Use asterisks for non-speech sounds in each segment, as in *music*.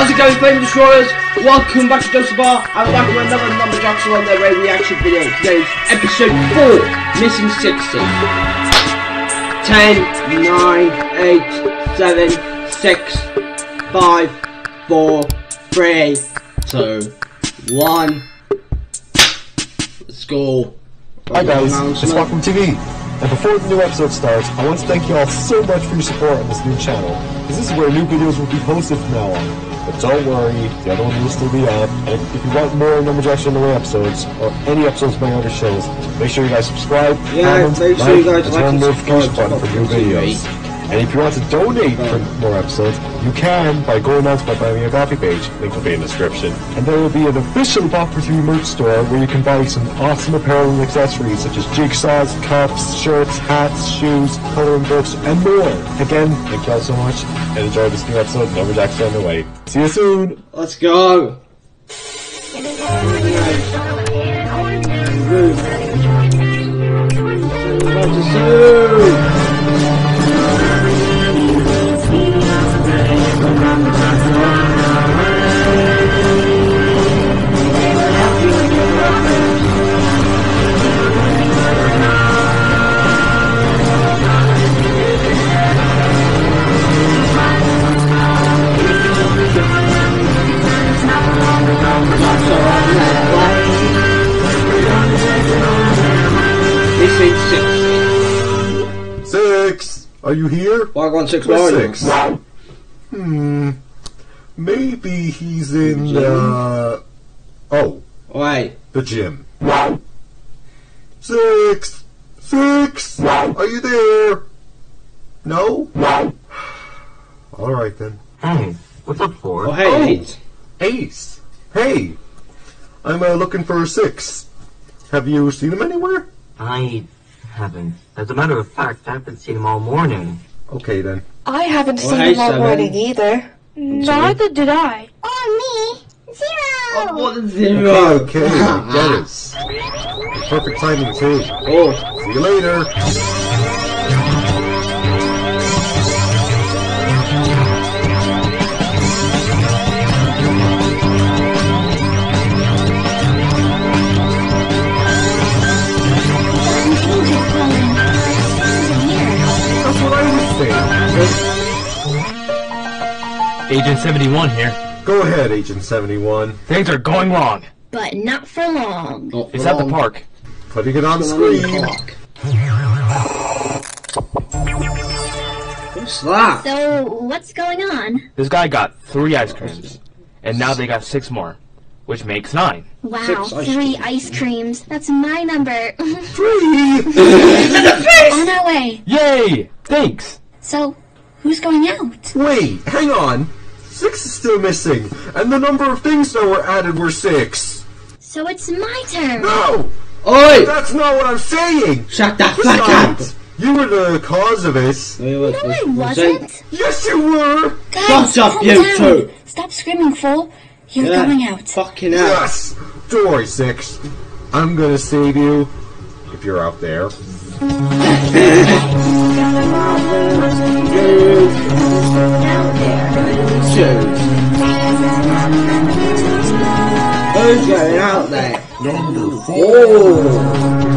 How's it going, Flame Destroyers? Welcome back to Joseph Bah. I'm back with another Numberjacks on their Ray reaction video. Today's episode 4, Missing 60. 10, 9, 8, 7, 6, 5, 4, 3, 2, 1. Let's go. Hi guys, it's Welcome TV. And before the new episode starts, I want to thank you all so much for your support on this new channel. Because this is where new videos will be posted from now on. But don't worry, the other one will still be up. And if you want more on the Way episodes, or any episodes my other shows, make sure you guys subscribe, Yeah, comment, make sure like, you guys and like turn the notification button for new videos. And if you want to donate for more episodes, you can by going on to my Buy Me a Coffee page, link will be in the description. And there will be an official Bopper TV merch store where you can buy some awesome apparel and accessories such as jigsaws, cups, shirts, hats, shoes, coloring books, and more. Again, thank you all so much, and enjoy this new episode of Numberjacks on the way. See you soon! Let's go. What to six. Six! Are you here? Wagwan six Where's nine. six? Hmm. Maybe he's in, uh. Oh, Wait. the gym. Six! Six! Are you there? No? Alright then. Hey, what's up for? Oh hey, Oh. eight. Ace! Hey! I'm uh, looking for six. Have you seen him anywhere? I haven't. As a matter of fact, I haven't seen him all morning. Okay then. I haven't Oh, seen hey, him all Seven. morning either. Neither did I. Oh, me? Zero! Oh, what a zero. Okay, okay, I get it. Perfect timing too. Oh, See you later. 71 here. Go ahead, Agent 71. Things are going wrong. But not for long. not It's for at the long. park. Putting it on It's on the screen. clock. What's that? So, what's going on? This guy got three ice creams, and now they got six more, which makes nine. Wow, Six ice three creams. ice creams. That's my number. *laughs* Three! On our way. Yay! Thanks! So, who's going out? Wait, hang on. Six is still missing, and the number of things that were added were six. So it's my turn. No! Oi! That's not what I'm saying! Shut the fuck up! You were the cause of it. No, I wasn't. Yes, you were! Guys, Shut up, you down. two. Stop screaming, fool. You're Yeah, going out. Fucking hell. Yes! Don't worry, Six. I'm gonna save you if you're out there. *laughs* Who's going out there? Number four. Oh.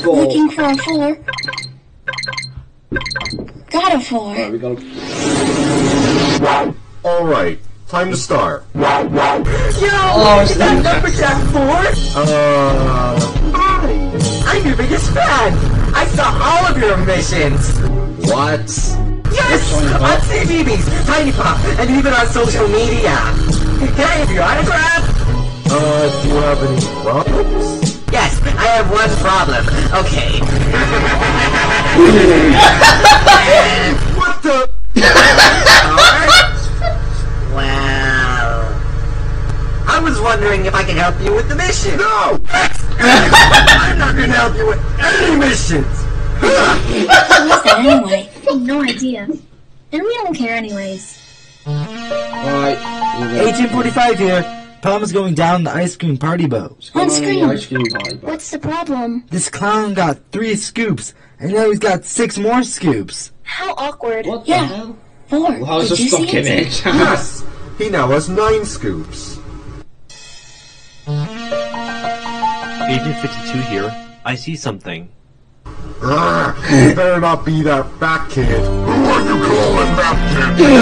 Number four. Looking for a four. Got a four. There we go. Alright, time to start. Oh, it's that Numberjack 4? Uh. Hi! I'm your biggest fan! I saw all of your missions! What? What? Yes! On CBeebies, Tiny Pop, and even on social media. Can I have your autograph? Uh, do you have any problems? Yes, I have one problem. Okay. *laughs* What the? *laughs* well, I was wondering if I could help you with the mission. No! *laughs* I'm not gonna help you with any missions. What's that anyway? No idea. And we don't care anyways. Right. Agent 45 here. Tom is going down the ice cream party boat. On screen. Ice cream party. but- What's the problem? This clown got three scoops, and now he's got six more scoops. How awkward. What the Yeah. hell? Four. Well, I was Did just you stuck see it? it. *laughs* Yes! He now has nine scoops. Agent 52 here. I see something. Urgh, you better not be that fat kid. Who are you calling that kid?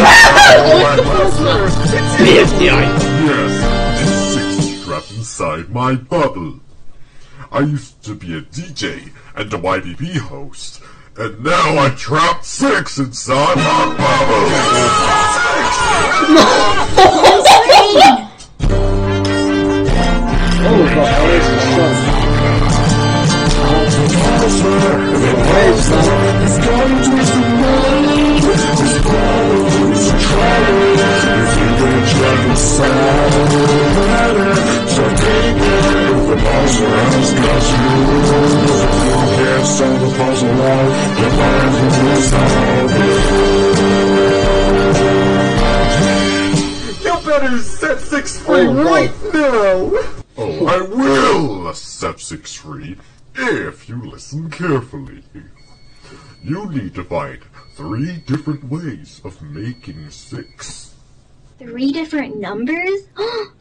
*laughs* It's the Yes, my bubble. I used to be a DJ and a YDP host, and now I trapped six inside my bubble. Oh my god. Where's that? You better set six free Oh, right now! Oh, I will set six free if you listen carefully. You need to find three different ways of making six. Three different numbers? *gasps* *gasps*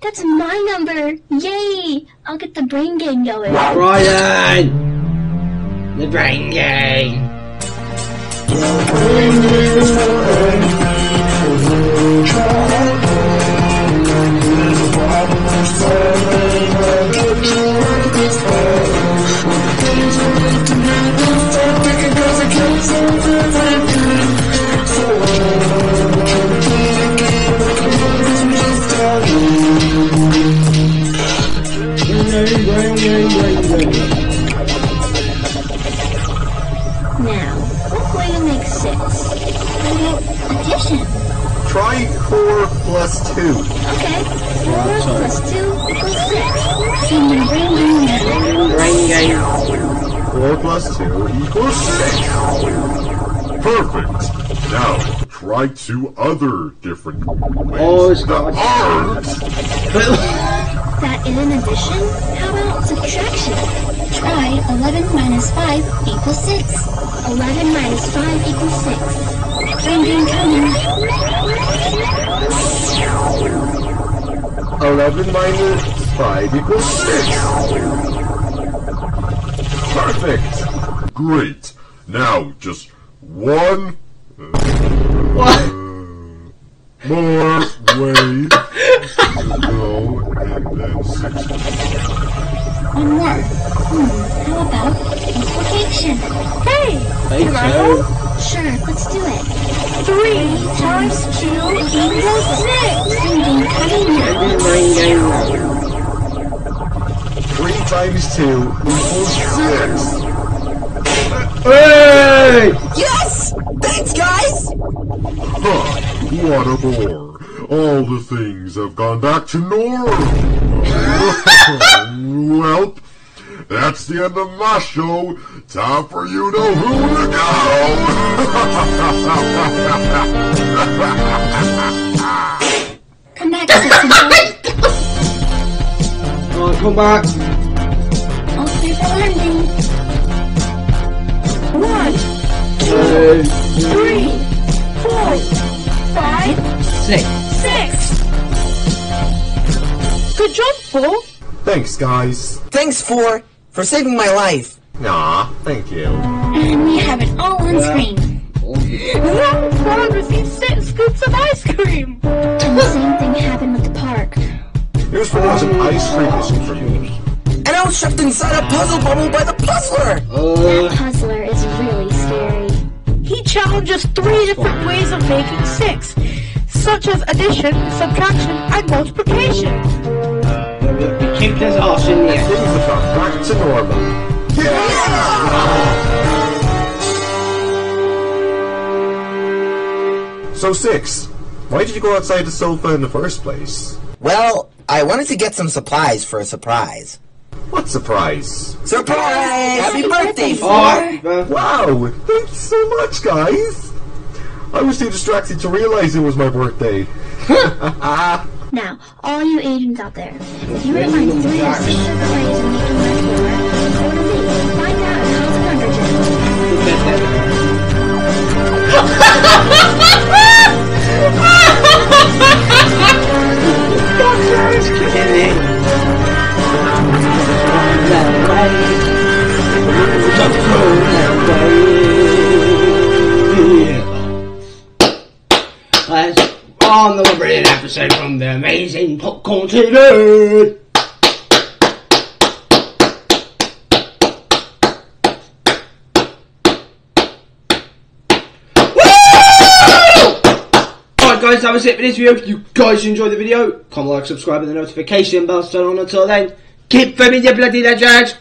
That's my number! Yay! I'll get the brain game going. Brian! The brain game! Now, Four plus two equals six. Perfect. Now, try two other different ways Oh, it's *laughs* that got- aren't. That isn't addition? How about subtraction? Try 11 minus 5 equals 6. 11 minus 5 equals 6. Brain game coming. Eleven minus five equals six. Perfect. Great. Now, just one What? more way to go, and then six. One more. Hmm, how about multiplication? Hey! Thank Can I you. Sure, let's do it. Three times two equals six! Brain game times two equals six. Hey! Yes! Thanks, guys! Huh, what a bore. All the things have gone back to normal. *laughs* well, that's the end of my show. Time for you to who to go. *laughs* Come back, six and five. Come on, come back. Two, three, four, five, six. six! Good job, Paul. Thanks, guys. Thanks for for saving my life. Aw, thank you. And we have it all on screen. One prawn received six scoops of ice cream! And the same thing happened with the park. Here's for watching ice cream mission for you. And I was trapped inside a puzzle bubble by the puzzler! Uh, That puzzler is really scary. Challenges three different ways of making six, such as addition, subtraction, and multiplication. We kicked his ass in the end. Things have gone back to normal. So six, why did you go outside the sofa in the first place? Well, I wanted to get some supplies for a surprise. What surprise? Surprise! Happy birthday, Four! Wow, thank you so much, guys. I was too distracted to realize it was my birthday. *laughs* Now, all you agents out there, if you were to find three or six different ways of making my floor, go to me, find out how to hundred Let's amazing. Alright guys, that was it for this video. If you guys enjoyed the video, comment, like, subscribe and the notification bell turn on until then. Keep filming your bloody legends.